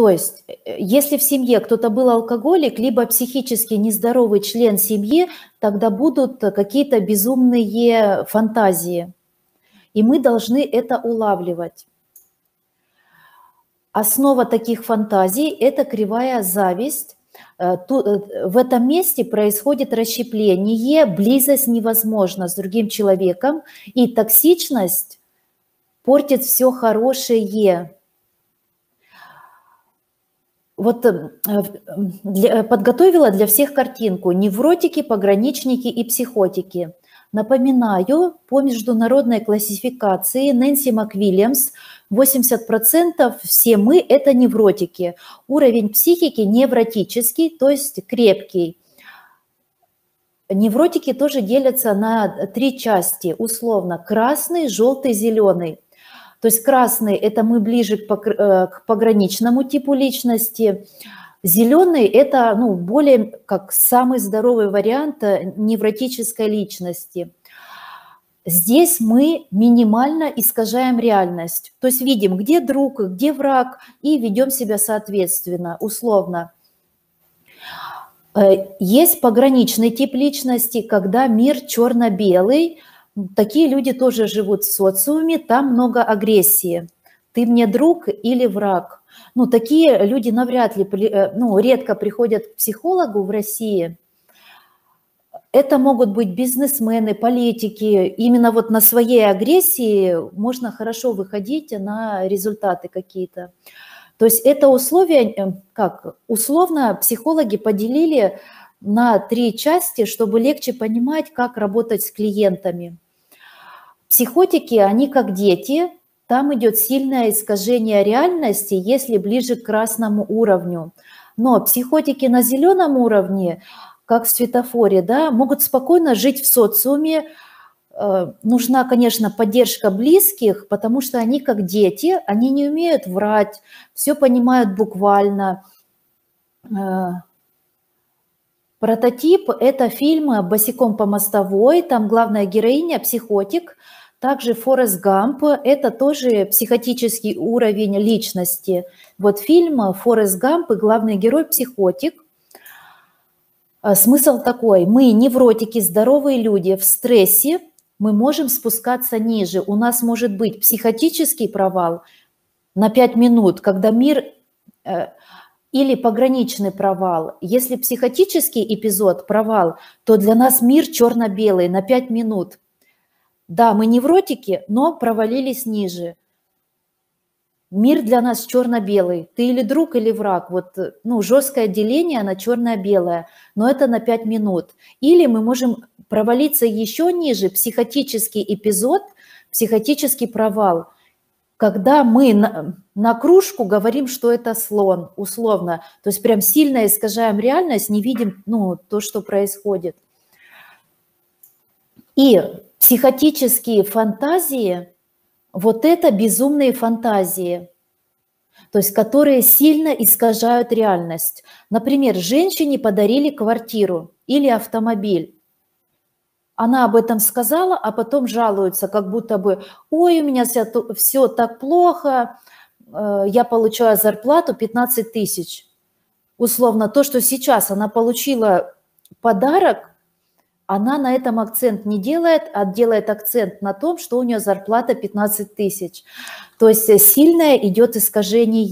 То есть, э, если в семье кто-то был алкоголик, либо психически нездоровый член семьи, тогда будут какие-то безумные фантазии. И мы должны это улавливать. Основа таких фантазий – это кривая зависть. Э, э, в этом месте происходит расщепление, близость невозможна с другим человеком, и токсичность портит все хорошее. Вот э, для, подготовила для всех картинку невротики, пограничники и психотики. Напоминаю, по международной классификации Нэнси МакВильямс 80% все мы – это невротики. Уровень психики невротический, то есть крепкий. Невротики тоже делятся на три части, условно, красный, желтый, зеленый. То есть красный – это мы ближе к э, пограничному типу личности, Зеленый – это ну, более как самый здоровый вариант э, невротической личности. Здесь мы минимально искажаем реальность. То есть видим, где друг, где враг, и ведем себя соответственно, условно. Э, есть пограничный тип личности, когда мир черно-белый. Такие люди тоже живут в социуме, там много агрессии. Ты мне друг или враг? Ну, такие люди навряд ли, э, ну, редко приходят к психологу в России. Это могут быть бизнесмены, политики. Именно вот на своей агрессии можно хорошо выходить на результаты какие-то. То есть это условия, э, как условно психологи поделили на три части, чтобы легче понимать, как работать с клиентами. Психотики, они как дети, там идет сильное искажение реальности, если ближе к красному уровню. Но психотики на зеленом уровне, как в светофоре, да, могут спокойно жить в социуме. Э, нужна, конечно, поддержка близких, потому что они как дети, они не умеют врать, все понимают буквально. Э, прототип – это фильм «Босиком по мостовой», там главная героиня – психотик – также Форест Гамп – это тоже психотический уровень личности. Вот фильм «Форест Гамп» и главный герой – психотик. А смысл такой – мы невротики, здоровые люди в стрессе, мы можем спускаться ниже. У нас может быть психотический провал на 5 минут, когда мир э, или пограничный провал. Если психотический эпизод, провал, то для нас мир черно-белый на 5 минут – да, мы невротики, но провалились ниже. Мир для нас черно-белый. Ты или друг, или враг. Вот, ну, жесткое деление на черно-белое, но это на 5 минут. Или мы можем провалиться еще ниже, психотический эпизод, психотический провал, когда мы на, на кружку говорим, что это слон, условно. То есть прям сильно искажаем реальность, не видим ну, то, что происходит. И психотические фантазии, вот это безумные фантазии, то есть которые сильно искажают реальность. Например, женщине подарили квартиру или автомобиль. Она об этом сказала, а потом жалуется, как будто бы, ой, у меня все, так плохо, э, я получаю зарплату 15 тысяч. Условно, то, что сейчас она получила подарок, она на этом акцент не делает, а делает акцент на том, что у нее зарплата 15 тысяч. То есть сильное идет искажение